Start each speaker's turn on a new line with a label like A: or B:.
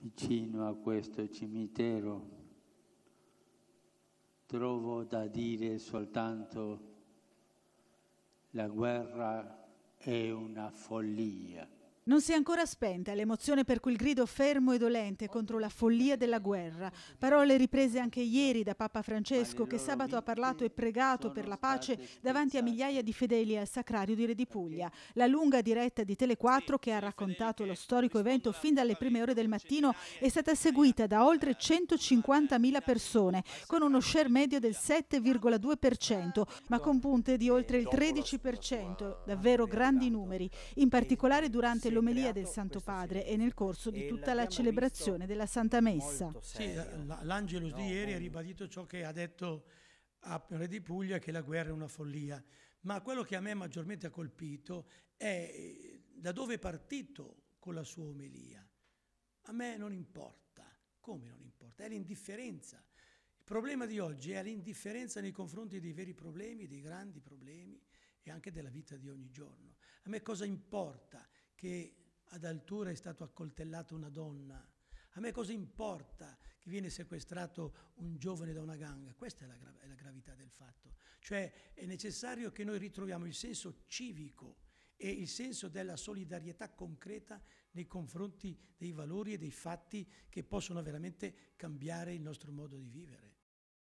A: vicino a questo cimitero trovo da dire soltanto la guerra è una follia.
B: Non si è ancora spenta l'emozione per quel grido fermo e dolente contro la follia della guerra. Parole riprese anche ieri da Papa Francesco che sabato ha parlato e pregato per la pace davanti a migliaia di fedeli al Sacrario di Re di Puglia. La lunga diretta di Tele4 che ha raccontato lo storico evento fin dalle prime ore del mattino è stata seguita da oltre 150.000 persone con uno share medio del 7,2% ma con punte di oltre il 13%, davvero grandi numeri, in particolare durante l'omelia del Santo Padre e nel corso di tutta la celebrazione della Santa Messa.
C: Sì, l'Angelus di ieri ha ribadito ciò che ha detto a Re di Puglia, che la guerra è una follia. Ma quello che a me maggiormente ha colpito è da dove è partito con la sua omelia. A me non importa. Come non importa? È l'indifferenza. Il problema di oggi è l'indifferenza nei confronti dei veri problemi, dei grandi problemi e anche della vita di ogni giorno. A me cosa importa che ad altura è stato accoltellato una donna. A me cosa importa che viene sequestrato un giovane da una ganga? Questa è la, gra- è la gravità del fatto. Cioè è necessario che noi ritroviamo il senso civico e il senso della solidarietà concreta nei confronti dei valori e dei fatti che possono veramente cambiare il nostro modo di vivere.